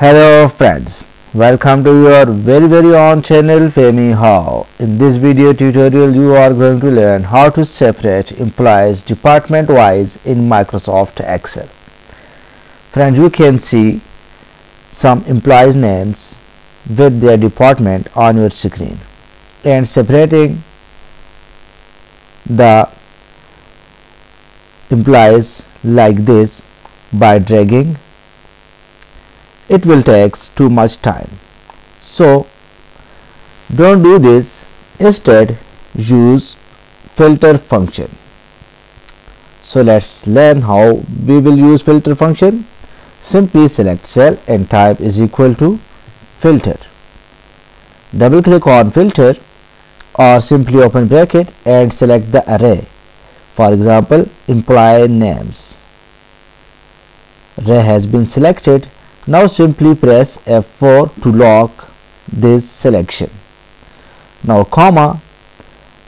Hello friends, welcome to your very very own channel FamiHow. In this video tutorial you are going to learn how to separate employees department wise in Microsoft Excel. Friends you can see some employees names with their department on your screen and separating the employees like this by dragging it will take too much time. So don't do this. Instead use filter function. So let's learn how we will use filter function. Simply select cell and type is equal to filter. Double click on filter or simply open bracket and select the array. For example employee names. Array has been selected now simply press F4 to lock this selection. Now comma,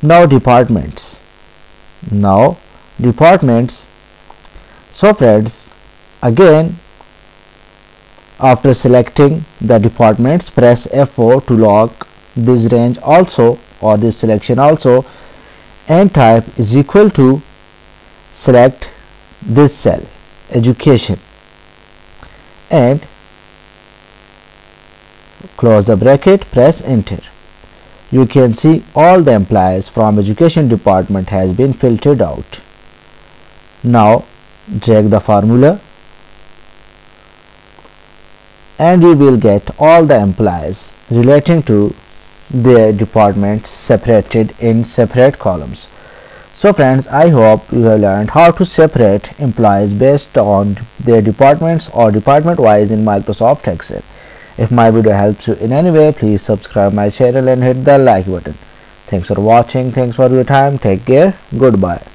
now departments. Now departments. So friends, again after selecting the departments press F4 to lock this range also or this selection also and type is equal to select this cell education and close the bracket press enter. You can see all the employees from education department has been filtered out. Now drag the formula. And you will get all the employees relating to their departments separated in separate columns. So friends, I hope you have learned how to separate employees based on their departments or department wise in Microsoft Excel. If my video helps you in any way, please subscribe my channel and hit the like button. Thanks for watching. Thanks for your time. Take care. Goodbye.